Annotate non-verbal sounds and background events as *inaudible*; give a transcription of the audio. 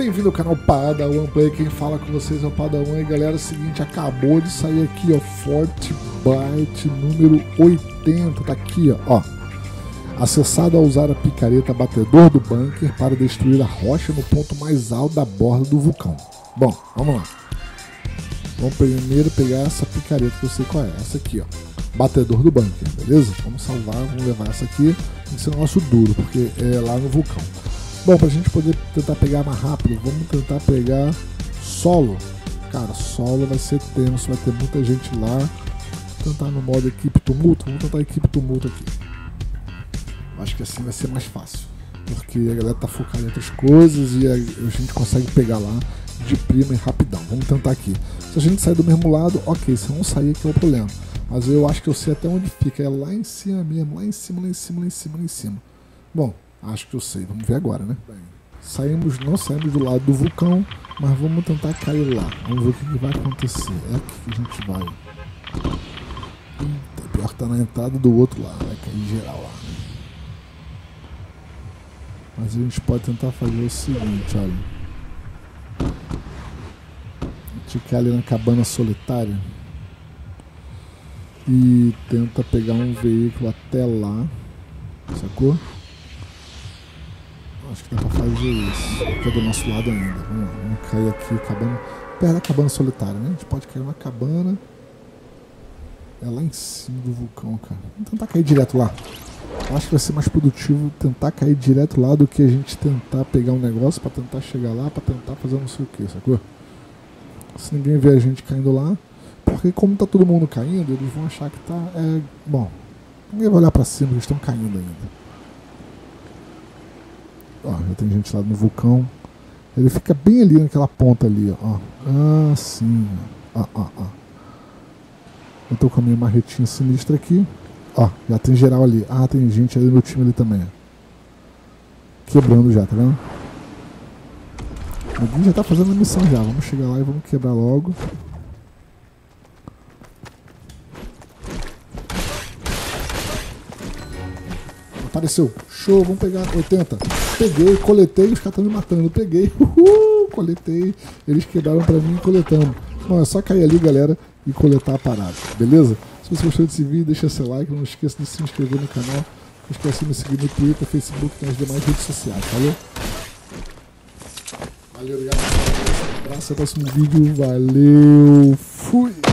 Bem-vindo ao canal Padawan Play, quem fala com vocês é o Padawan e galera, é o seguinte, acabou de sair aqui, ó, Fortbyte número 80, tá aqui, ó. Acessado a usar a picareta batedor do bunker para destruir a rocha no ponto mais alto da borda do vulcão. Bom, vamos lá. Vamos primeiro pegar essa picareta que eu sei qual é, essa aqui, ó. Batedor do bunker, beleza? Vamos salvar, vamos levar essa aqui. Tem que ser negócio duro, porque é lá no vulcão. Bom, pra gente poder tentar pegar mais rápido, vamos tentar pegar solo. Cara, solo vai ser tenso, vai ter muita gente lá. Vou tentar no modo equipe tumulto, vamos tentar equipe tumulto aqui. Acho que assim vai ser mais fácil. Porque a galera tá focada em outras coisas e a gente consegue pegar lá de prima e rapidão. Vamos tentar aqui. Se a gente sair do mesmo lado, ok. Se não sair, aqui é o problema. Mas eu acho que eu sei até onde fica. É lá em cima mesmo, lá em cima, lá em cima, lá em cima, lá em cima. Bom, Acho que eu sei. Vamos ver agora, né? Saímos, não saímos do lado do vulcão, mas vamos tentar cair lá. Vamos ver o que, vai acontecer. É aqui que a gente vai. Eita, pior que tá na entrada do outro lado. Vai cair geral lá. Mas a gente pode tentar fazer o seguinte, olha. A gente cai ali na cabana solitária. E tenta pegar um veículo até lá. Sacou? Acho que dá pra fazer isso. Aqui é do nosso lado ainda. Vamos lá, vamos cair aqui, cabana. Perto da cabana solitária, né? A gente pode cair numa cabana. É lá em cima do vulcão, cara. Vamos tentar cair direto lá. Eu acho que vai ser mais produtivo tentar cair direto lá do que a gente tentar pegar um negócio para tentar chegar lá, para tentar fazer não sei o que, sacou? Se ninguém vê a gente caindo lá, porque como tá todo mundo caindo, eles vão achar que tá. É, bom, ninguém vai olhar para cima, eles estão caindo ainda. Ó, já tem gente lá no vulcão. Ele fica bem ali naquela ponta ali, ó. Ah, sim. Ó, ó, ó. Eu tô com a minha marretinha sinistra aqui. Ó, já tem geral ali. Ah, tem gente ali no time ali também. Quebrando já, tá vendo? Alguém já tá fazendo a missão já. Vamos chegar lá e vamos quebrar logo. Apareceu. Show, vamos pegar 80. Peguei, coletei, os caras estão me matando. Peguei, *laughs* uhul, coletei. Eles quebraram pra mim coletando. Bom, é só cair ali, galera, e coletar a parada, beleza? Se você gostou desse vídeo, deixa seu like. Não esqueça de se inscrever no canal. Não esqueça de me seguir no Twitter, Facebook e nas demais redes sociais, valeu? Valeu, obrigado. Um abraço, até o próximo vídeo. Valeu, fui!